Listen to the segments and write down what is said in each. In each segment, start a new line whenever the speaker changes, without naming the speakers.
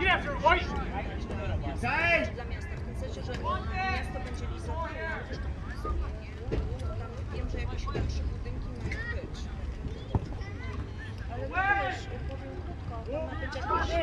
Ile przechodzisz?
Dla miasta, w tym sensie, że miasto że jakieś tam trzy budynki mają być. Ale to też, ma być.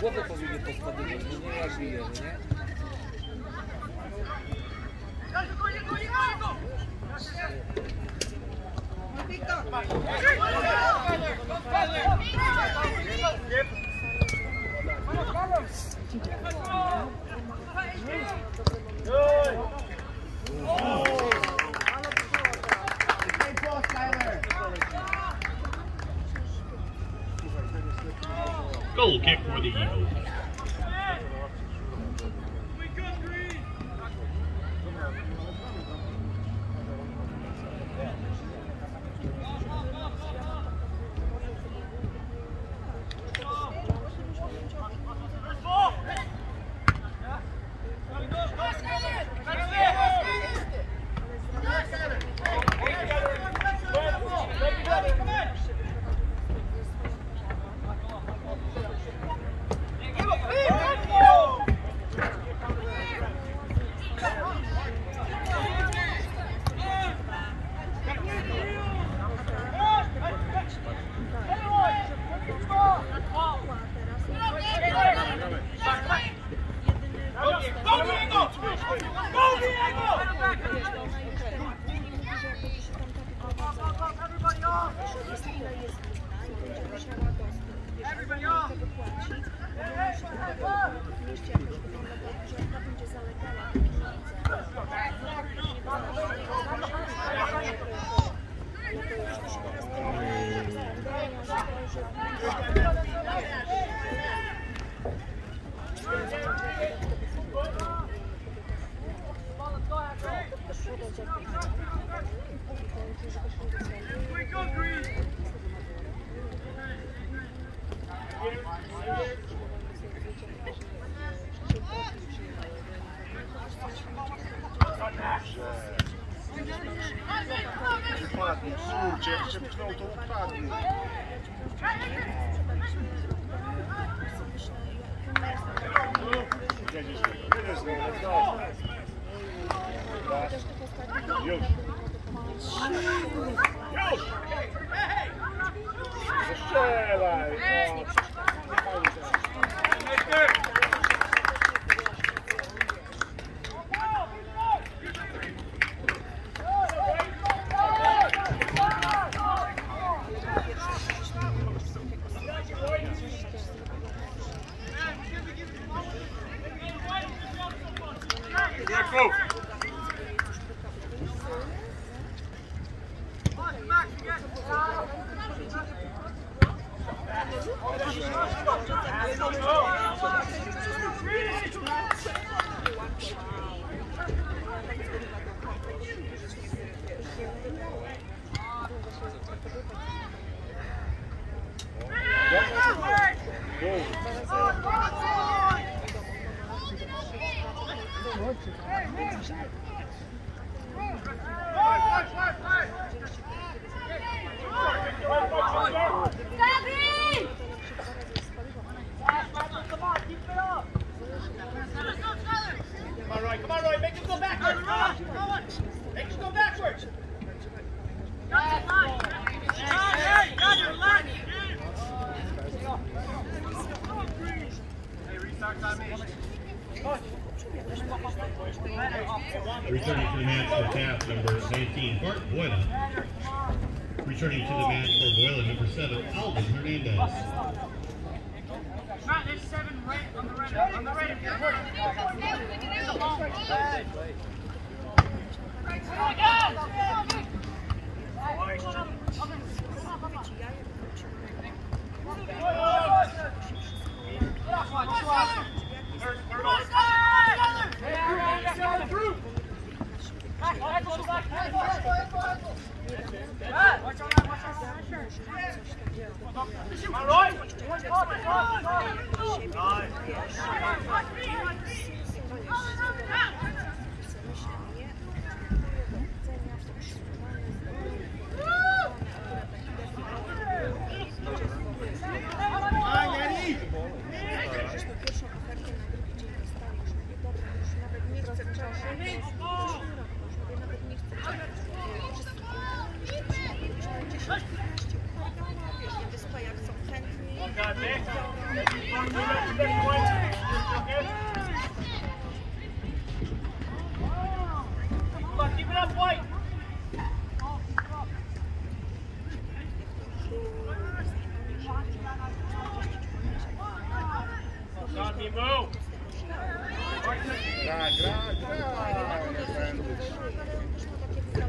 Głowy powinny podpadywać, bo
nie aż nie?
Oh!
Goal kick for the Eagles.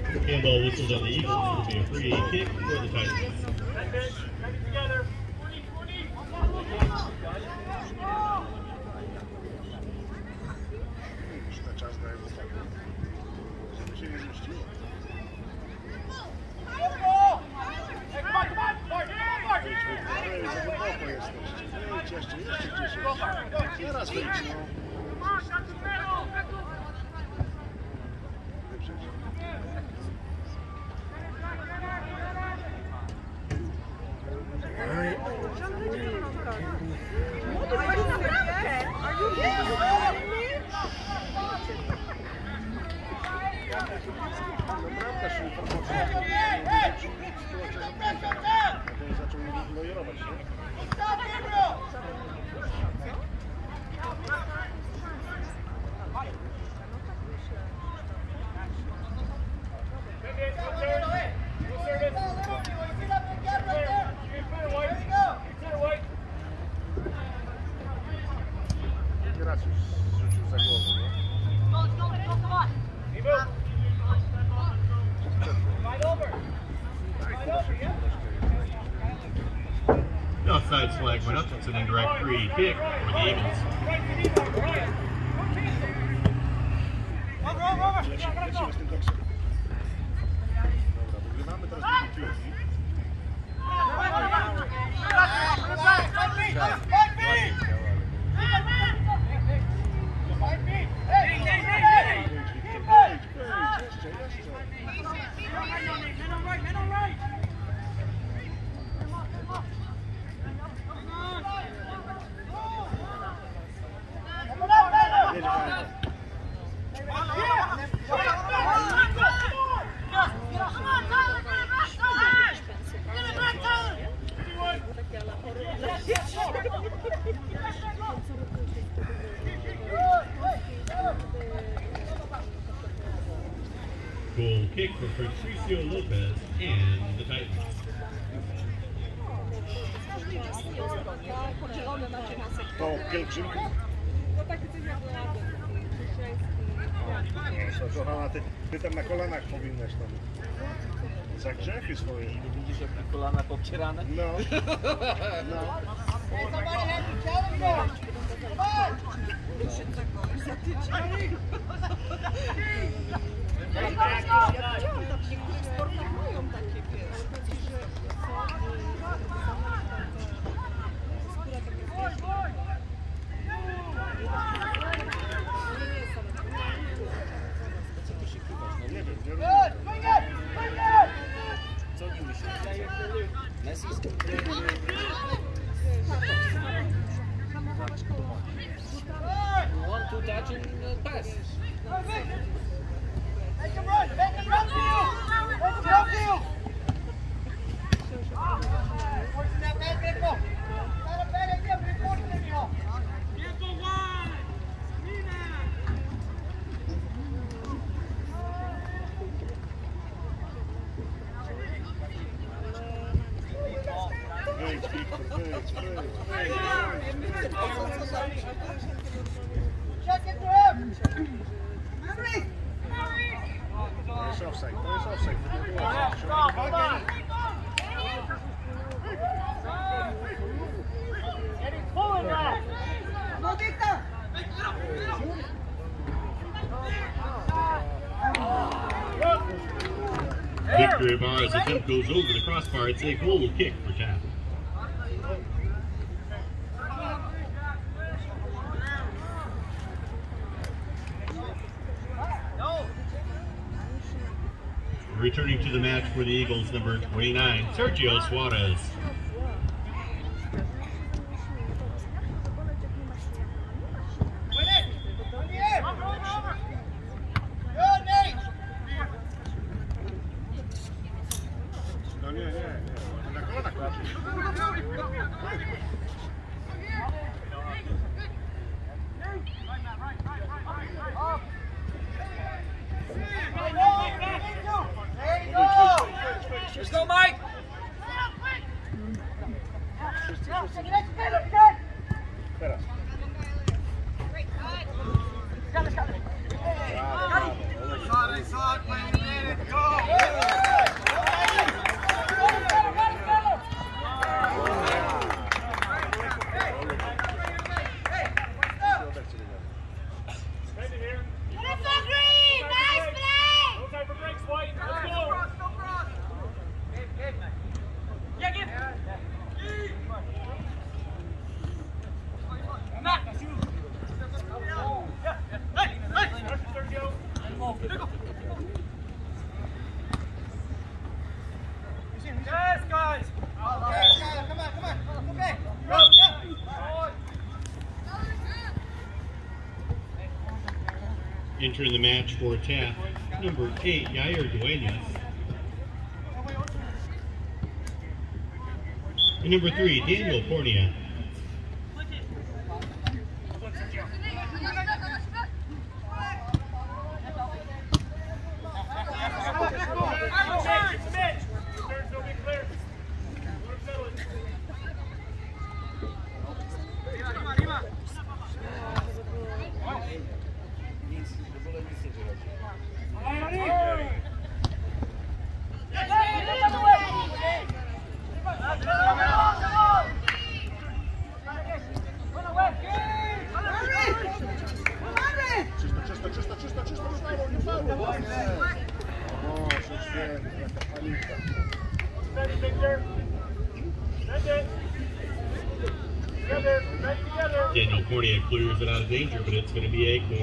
Handball whistled on the Eagles. It will be a free kick for the Titans.
Już na czas daje chłopakom. Żeby się nie zmieściło.
Hey, come on, come on! Mark, Mark!
Wejdź, wejdź, wejdź, za głęboko jesteście. Wejdź jeszcze, jeszcze gdzieś. Teraz wejdź, no.
The offside flag went up. It's an indirect free kick for the Eagles.
Leci,
No,
kochana, ty, ty tam na kolanach powinnaś tam. Za grzechy swoje.
Nie widzisz jak na kolana popcierane?
No. no. Zobacz, jak widziałem go! Zobacz! Za tydzień!
Victor Ibarra's attempt goes over the crossbar. It's a goal kick for Taft. Returning to the match for the Eagles, number 29, Sergio Suarez. Entering the match for Taft, number 8, Yair Duenas. And number 3, Daniel Pornia.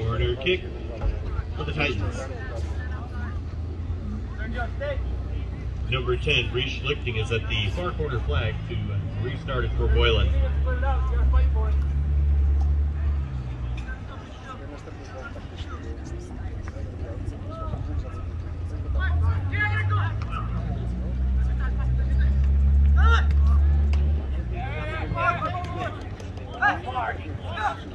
corner kick for the Titans. Number 10, Reese Lichting is at the far corner flag to restart it for Boylan.
Yeah.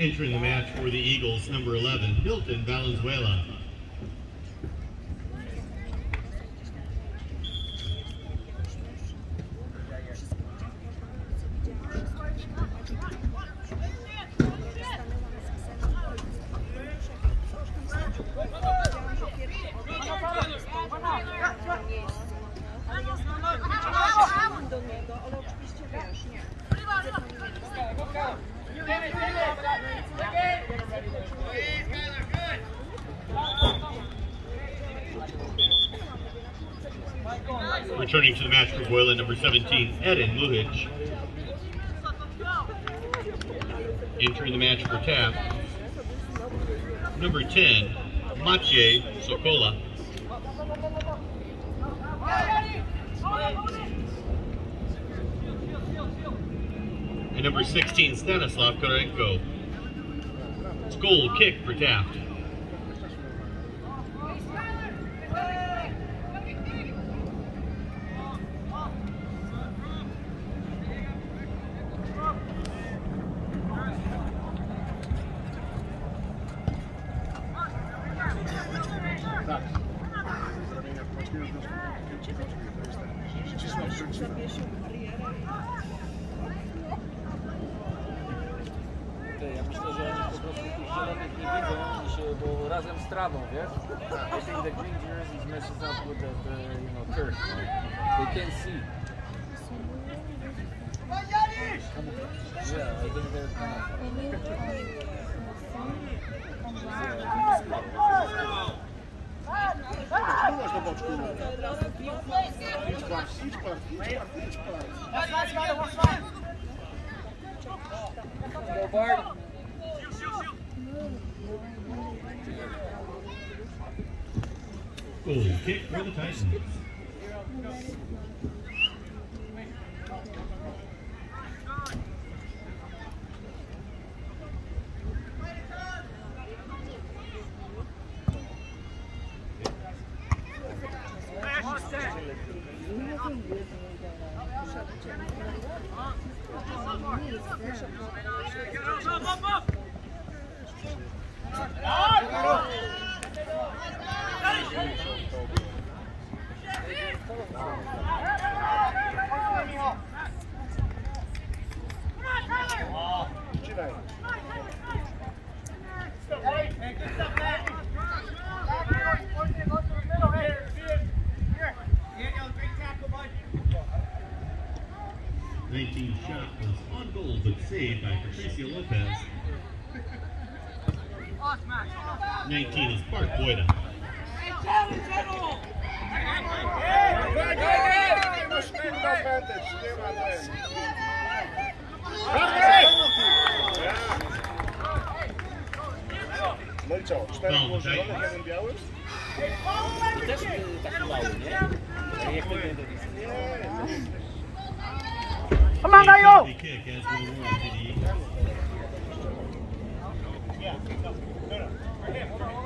Entering the match for the Eagles, number 11, Hilton Valenzuela. Returning to the match for Boylan, number 17, Eden Luhic, Entering the match for Taft, number 10, Maciej Sokola. And number 16, Stanislav Korenko. Goal kick for Taft.
They can't see. Yeah, I think they're
kick for the Titans. Tracy Lopez. 19 is Park Boyda.
No i co? Cztery ułożone, jeden biały?
To też taki mały, nie? Jak my do listy.
Come on, Gayo!
Yeah, no, no,
no.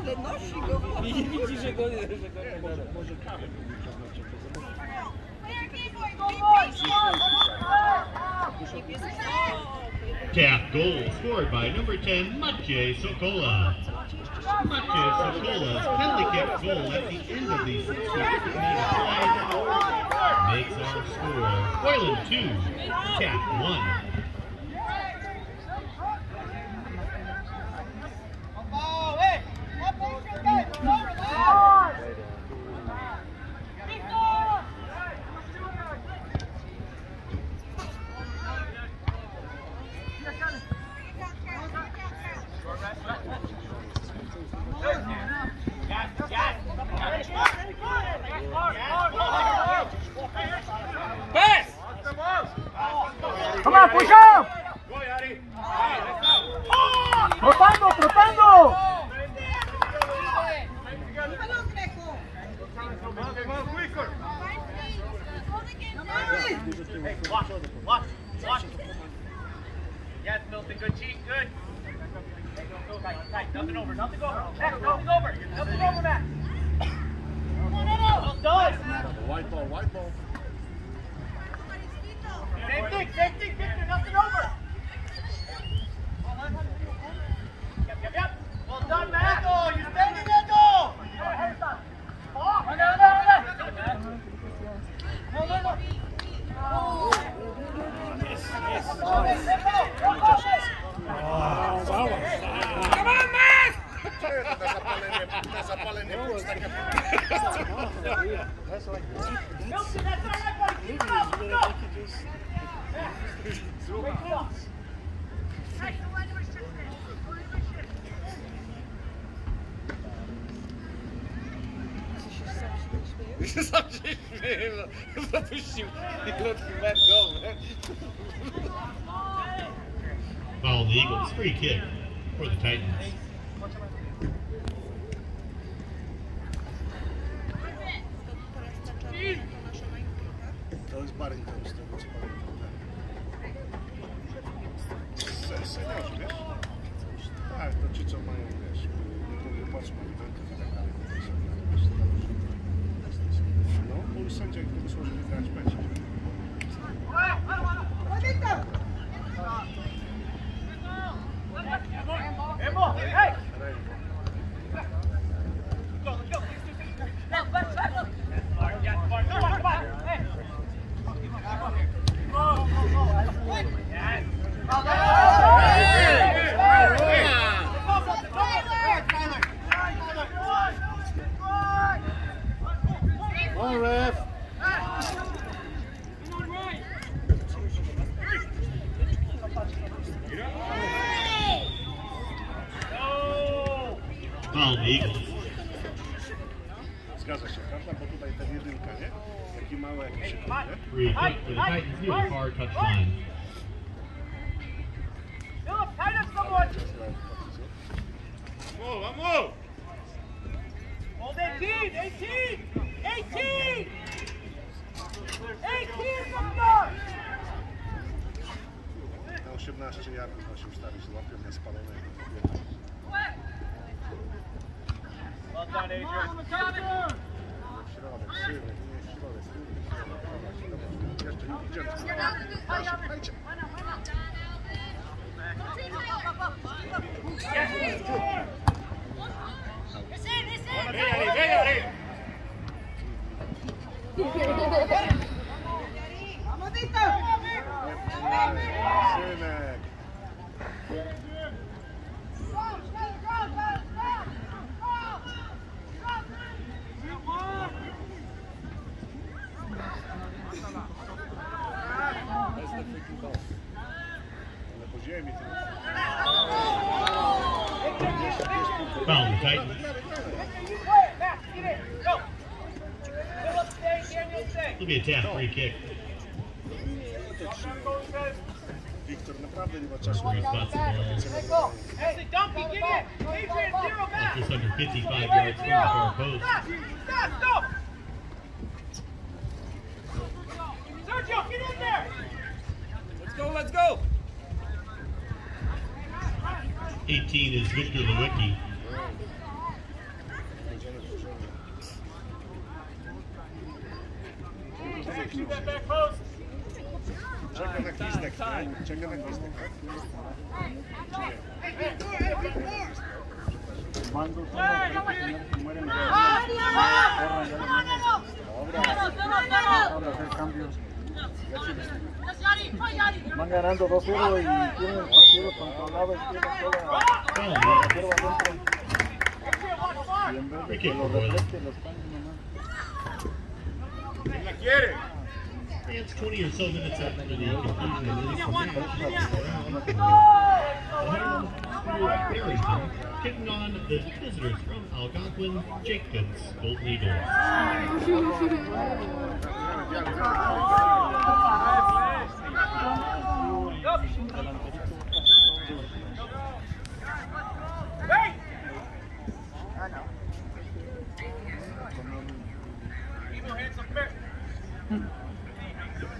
ale nosi go.
I widzi, że go, że go nie
może, kawę
Taft goal scored by number 10, Maciej Sokola. Maciej Sokola's penalty kick goal at the end of the 65th minute makes our score Boylan 2, Taft 1.
white ball.
take it.
cambios.
Van ganando 2-0 y tienen el partido controlado y tienen toda la. Y en vez de que lo refleje, lo están
¿Quién la quiere?
20 or so minutes after the conclusion kicking on the visitors from Algonquin, Jacobs, Golden Eagles.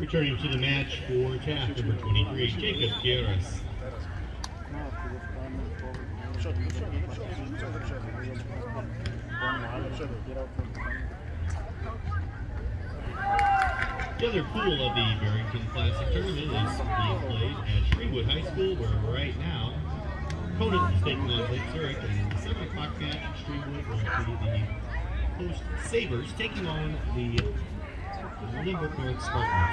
Returning to the match for Taft, number 23, Jacob
Garris.
The other pool of the Barrington Classic Tournament is being played at Shrewood High School, where right now, Conant is taking on Lake Zurich, and in the 7 o'clock match, Shrewood will be the host Sabres, taking on the Liverpool Spartans.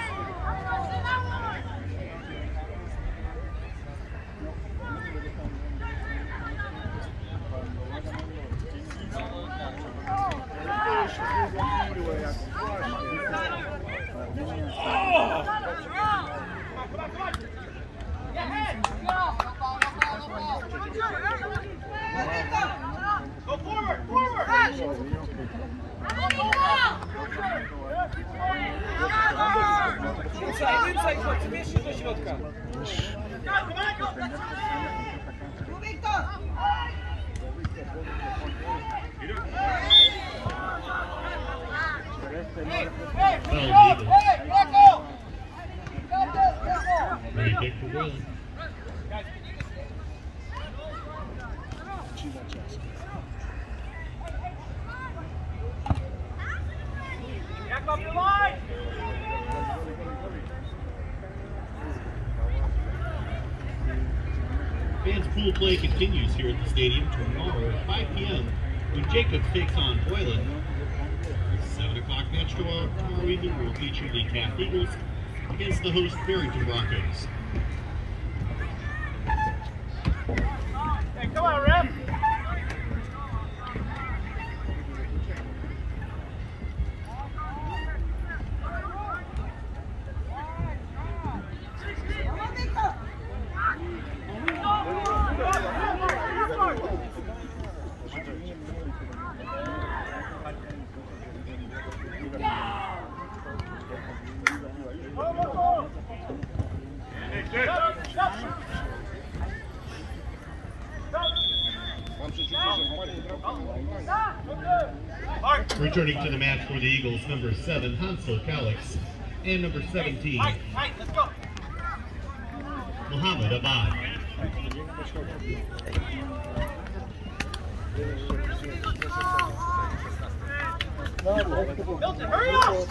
The host Barrington Broncos. Returning to the match for the Eagles, number 7, Hansel Calix, and number 17,
Mike, Mike.
Muhammad Abad.
Milton, hurry up.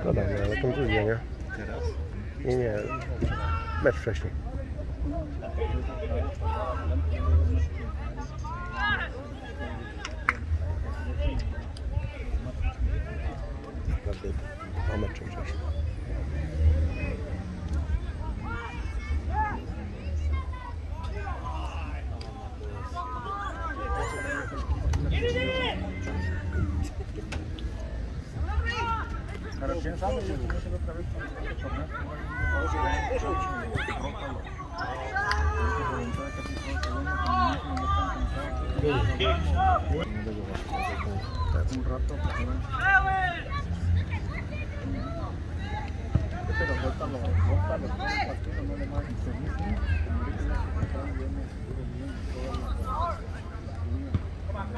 Szkoda, nie, ale kontuzja, nie? Nie, nie. Mecz wcześniej. Naprawdę dwa.
Come
on, come on.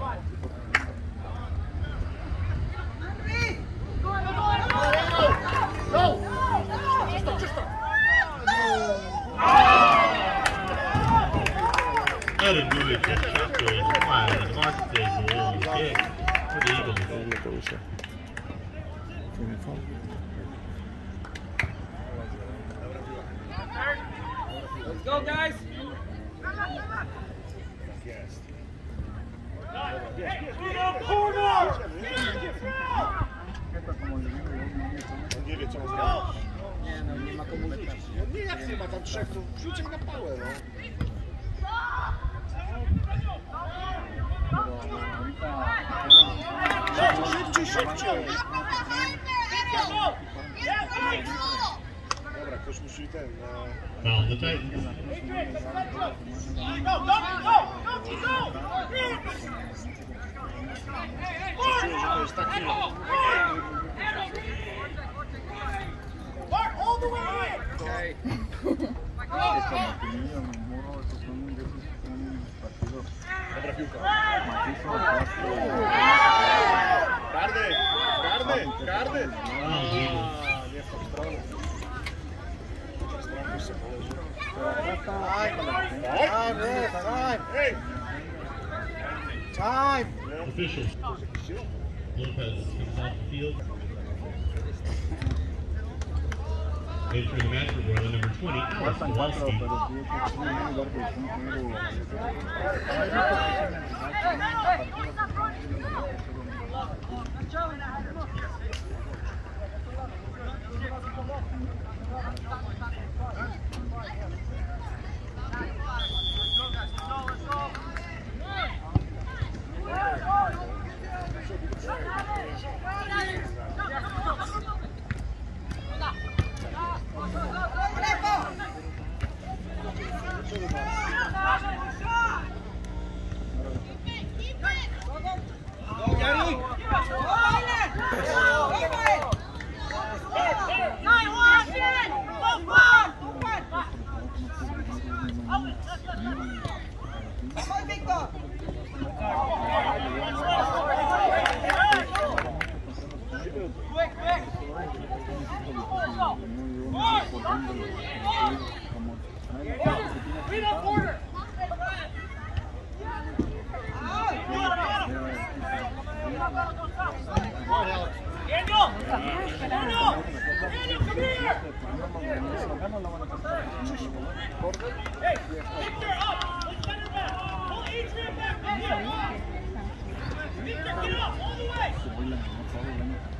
pero go, guys!
On nie wie, co on zrobić. Nie, no nie ma komu rzucić. Nie, jak nie ma tam trzech, to rzucaj na pałę, no. Szybciej, szybciej! Dobra, ktoś musi ten, na...
Foul the Titans.
Go, go, go, go, go.
Czuję, że to jest taki...
Mark, all the way in.
Dobra piłka. Karny! Karny! Karny! Time, Time. time. Time.
Officials. Field. Number 20,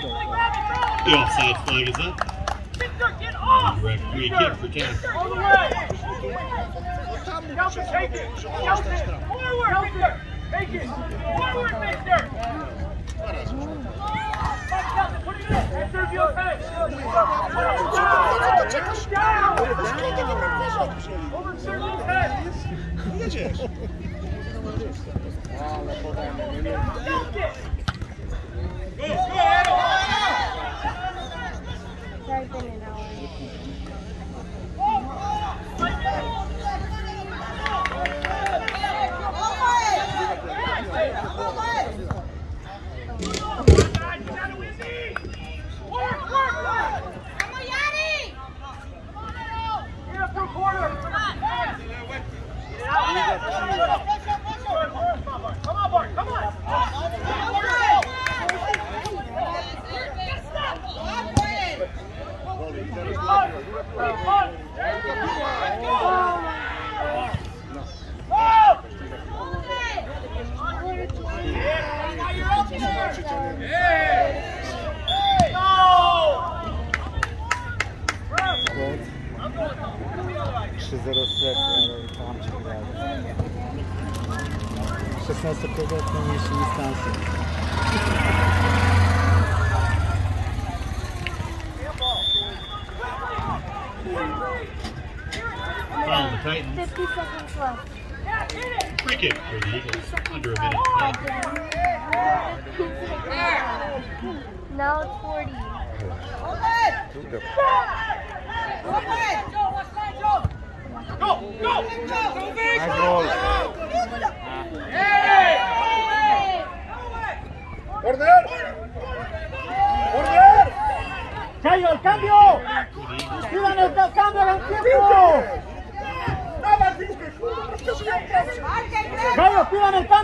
The
offside flag is up.
Victor, get off!
Direct free kick for Taft.
All the way! Kelvin, take it! Kelvin, forward, Victor! Take it! Forward, Victor! Put head!
Jedziesz.
Dunk it! Work,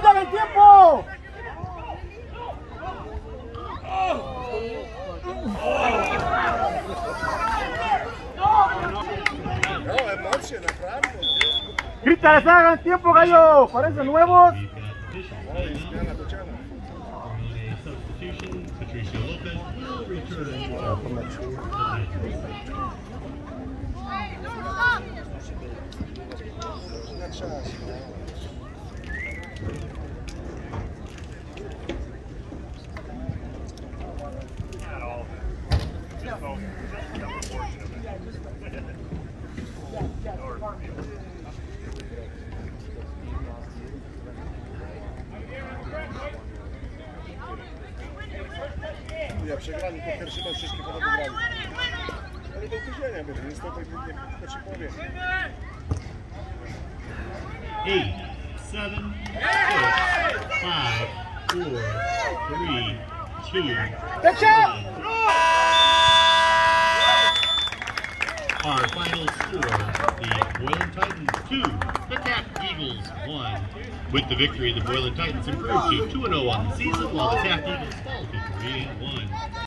¡Dame tiempo! ¡Grítales, hagan tiempo, gallo! ¡Parecen nuevos!
Thank you. Ja przegrali po pierwszy mecz wszystkie potem wygrali. Ale do opóźnienia będzie, niestety nie, nie pierwszy połowie.
Eight, seven, six, five, four, three, two, one. Our final score, the Boylan Titans 2, the Taft Eagles 1. With the victory, the Boylan Titans improve to 2-0 on the season, while the Taft Eagles fall to 3-1.